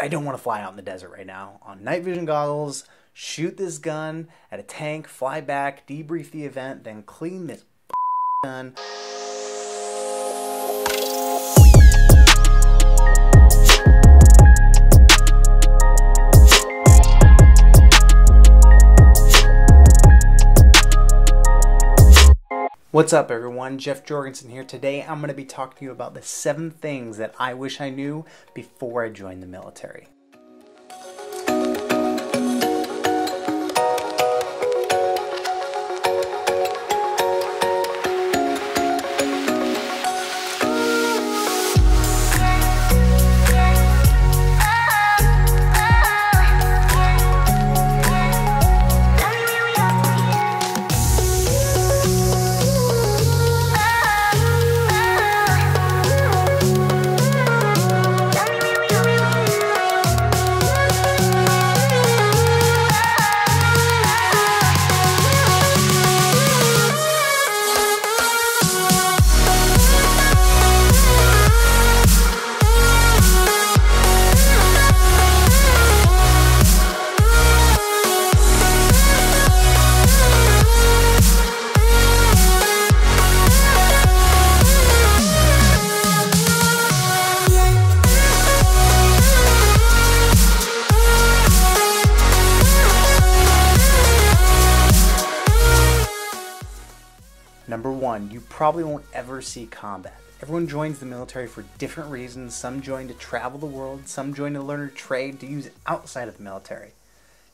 I don't want to fly out in the desert right now. On night vision goggles, shoot this gun at a tank, fly back, debrief the event, then clean this gun. What's up, everyone? Jeff Jorgensen here. Today I'm going to be talking to you about the seven things that I wish I knew before I joined the military. One, you probably won't ever see combat. Everyone joins the military for different reasons. Some join to travel the world, some join to learn a trade to use outside of the military,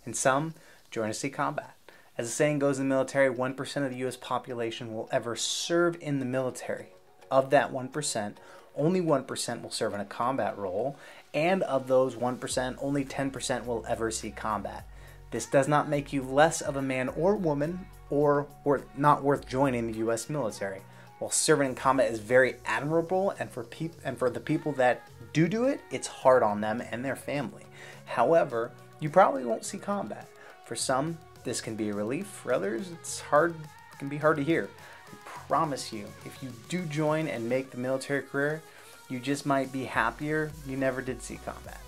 and some join to see combat. As the saying goes in the military, 1% of the US population will ever serve in the military. Of that 1%, only 1% will serve in a combat role, and of those 1%, only 10% will ever see combat. This does not make you less of a man or woman or worth, not worth joining the US military. While serving in combat is very admirable and for peop- and for the people that do do it, it's hard on them and their family. However, you probably won't see combat. For some, this can be a relief. For others, it's hard it can be hard to hear. I promise you, if you do join and make the military career, you just might be happier you never did see combat.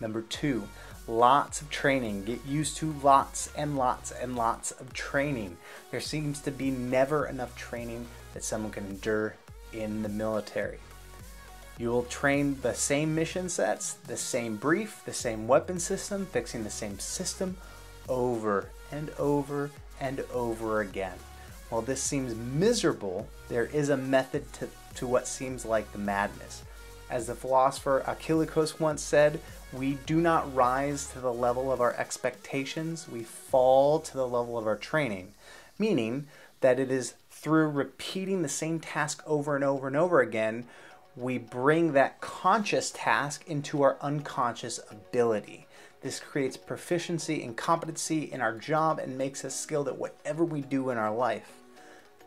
Number 2, lots of training. Get used to lots and lots and lots of training. There seems to be never enough training that someone can endure in the military. You will train the same mission sets, the same brief, the same weapon system, fixing the same system over and over and over again. While this seems miserable, there is a method to, to what seems like the madness. As the philosopher Archilochus once said, we do not rise to the level of our expectations, we fall to the level of our training. Meaning that it is through repeating the same task over and over and over again, we bring that conscious task into our unconscious ability. This creates proficiency and competency in our job and makes us skilled at whatever we do in our life.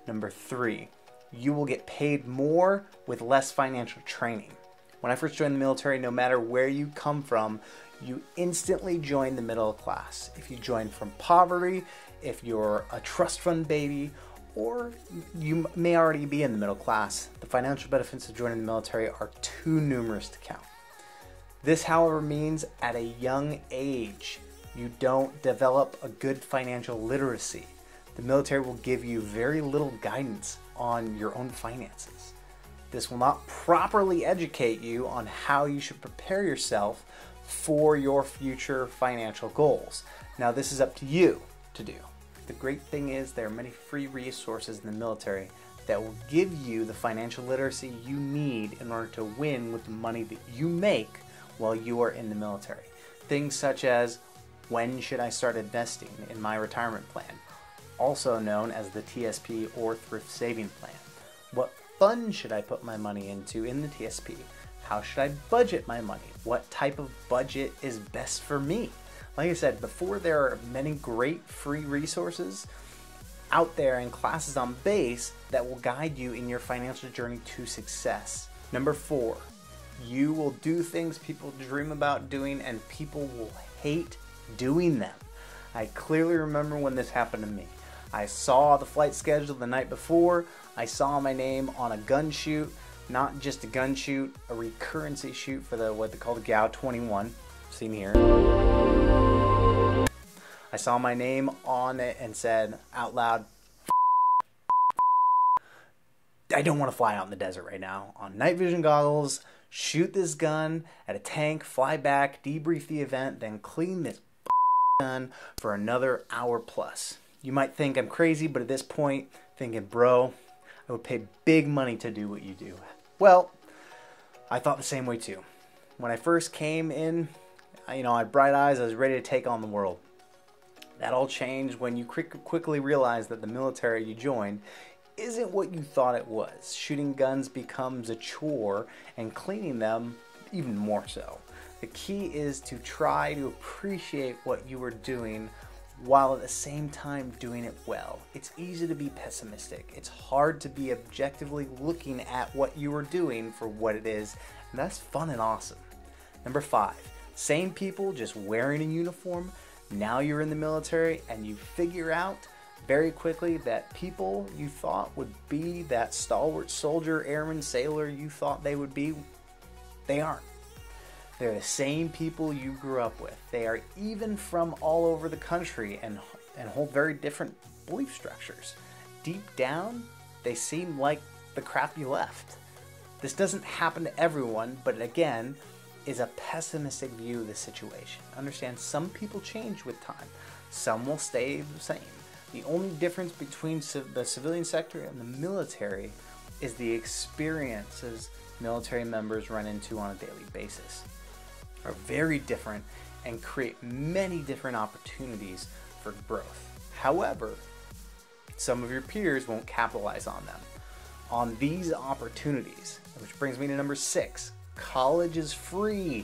Number three, you will get paid more with less financial training. When I first joined the military, no matter where you come from, you instantly join the middle class. If you join from poverty, if you're a trust fund baby, or you may already be in the middle class, the financial benefits of joining the military are too numerous to count. This, however, means at a young age, you don't develop a good financial literacy. The military will give you very little guidance on your own finances. This will not properly educate you on how you should prepare yourself for your future financial goals. Now, this is up to you to do. The great thing is, there are many free resources in the military that will give you the financial literacy you need in order to win with the money that you make while you are in the military. Things such as when should I start investing in my retirement plan, also known as the TSP or Thrift Saving Plan. What fund should I put my money into in the TSP? How should I budget my money? What type of budget is best for me? Like I said, before there are many great free resources out there and classes on base that will guide you in your financial journey to success. Number four, you will do things people dream about doing and people will hate doing them. I clearly remember when this happened to me. I saw the flight schedule the night before. I saw my name on a gun shoot, not just a gun shoot, a recurrency shoot for the what they call the GAU 21, seen here. I saw my name on it and said out loud, I don't want to fly out in the desert right now. On night vision goggles, shoot this gun at a tank, fly back, debrief the event, then clean this gun for another hour plus. You might think I'm crazy, but at this point, thinking, bro, I would pay big money to do what you do. Well, I thought the same way too. When I first came in, you know, I had bright eyes, I was ready to take on the world. That all changed when you quick, quickly realized that the military you joined isn't what you thought it was. Shooting guns becomes a chore, and cleaning them even more so. The key is to try to appreciate what you are doing while at the same time doing it well. It's easy to be pessimistic. It's hard to be objectively looking at what you are doing for what it is, and that's fun and awesome. Number five, same people just wearing a uniform. Now you're in the military and you figure out very quickly that people you thought would be that stalwart soldier, airman, sailor you thought they would be, they aren't. They're the same people you grew up with. They are even from all over the country and, and hold very different belief structures. Deep down, they seem like the crap you left. This doesn't happen to everyone, but again, is a pessimistic view of the situation. Understand some people change with time, some will stay the same. The only difference between the civilian sector and the military is the experiences military members run into on a daily basis very different and create many different opportunities for growth. However, some of your peers won't capitalize on them. On these opportunities, which brings me to number six college is free.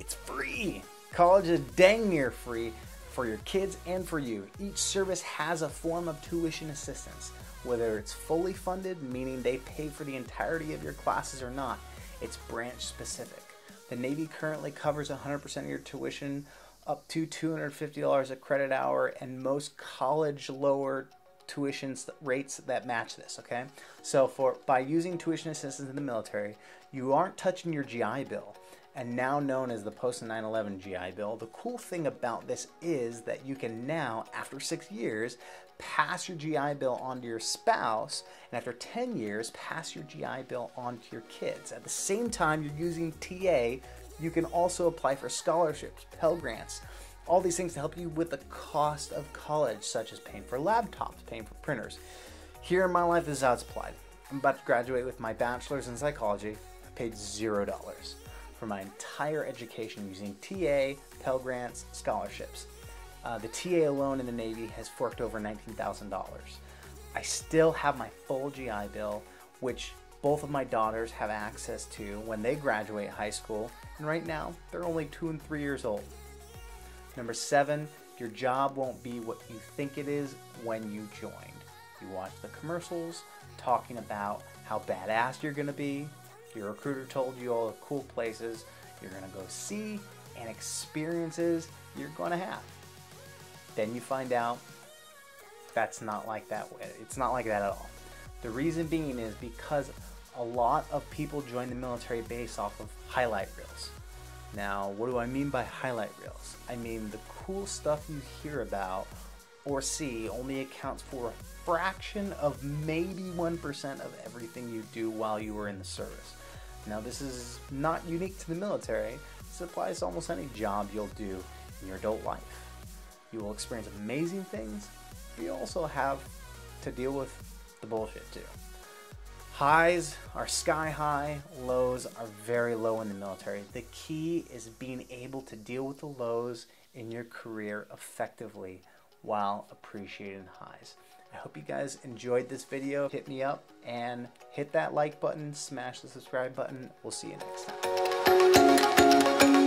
It's free. College is dang near free for your kids and for you. Each service has a form of tuition assistance, whether it's fully funded, meaning they pay for the entirety of your classes or not. It's branch specific. The Navy currently covers 100% of your tuition up to $250 a credit hour, and most college lower tuition rates that match this. Okay, so for by using tuition assistance in the military, you aren't touching your GI Bill, and now known as the post 9/11 GI Bill. The cool thing about this is that you can now, after six years, pass your GI Bill on to your spouse, and after 10 years, pass your GI Bill on to your kids. At the same time, you're using TA, you can also apply for scholarships, Pell Grants, all these things to help you with the cost of college, such as paying for laptops, paying for printers. Here in my life, this is how it's applied. I'm about to graduate with my bachelor's in psychology. I paid zero dollars for my entire education using TA, Pell Grants, scholarships. Uh, the TA alone in the Navy has forked over $19,000. I still have my full GI Bill, which both of my daughters have access to when they graduate high school, and right now they're only two and three years old. Number seven, your job won't be what you think it is when you joined. You watch the commercials talking about how badass you're going to be. Your recruiter told you all the cool places you're going to go see and experiences you're going to have. Then you find out that's not like that. It's not like that at all. The reason being is because a lot of people join the military based off of highlight reels. Now, what do I mean by highlight reels? I mean the cool stuff you hear about or see only accounts for a fraction of maybe 1% of everything you do while you were in the service. Now, this is not unique to the military, this applies to almost any job you'll do in your adult life. You will experience amazing things, but you also have to deal with the bullshit too. Highs are sky high, lows are very low in the military. The key is being able to deal with the lows in your career effectively while appreciating highs. I hope you guys enjoyed this video. Hit me up and hit that like button, smash the subscribe button. We'll see you next time.